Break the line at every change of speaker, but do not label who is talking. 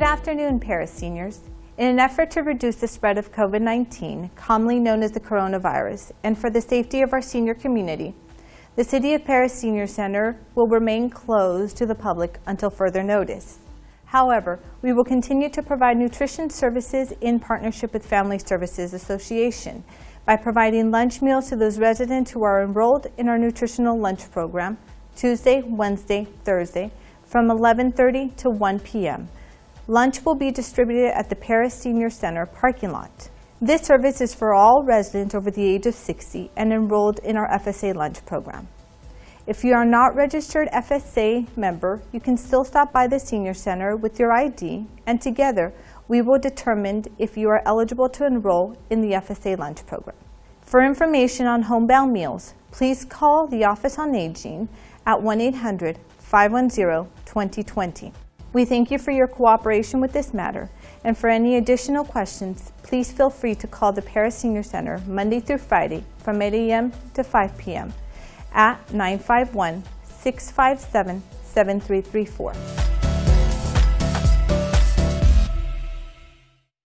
Good afternoon, Perris seniors. In an effort to reduce the spread of COVID-19, commonly known as the coronavirus, and for the safety of our senior community, the City of Perris Senior Center will remain closed to the public until further notice. However, we will continue to provide nutrition services in partnership with Family Services Association by providing lunch meals to those residents who are enrolled in our nutritional lunch program Tuesday, Wednesday, Thursday from 11:30 to 1 p.m. Lunch will be distributed at the Perris Senior Center parking lot. This service is for all residents over the age of 60 and enrolled in our FSA lunch program. If you are not registered FSA member, you can still stop by the Senior Center with your ID and together we will determine if you are eligible to enroll in the FSA lunch program. For information on homebound meals, please call the Office on Aging at 1-800-510-2020. We thank you for your cooperation with this matter, and for any additional questions, please feel free to call the Perris Senior Center Monday through Friday from 8 a.m. to 5 p.m. at 951 657 7334.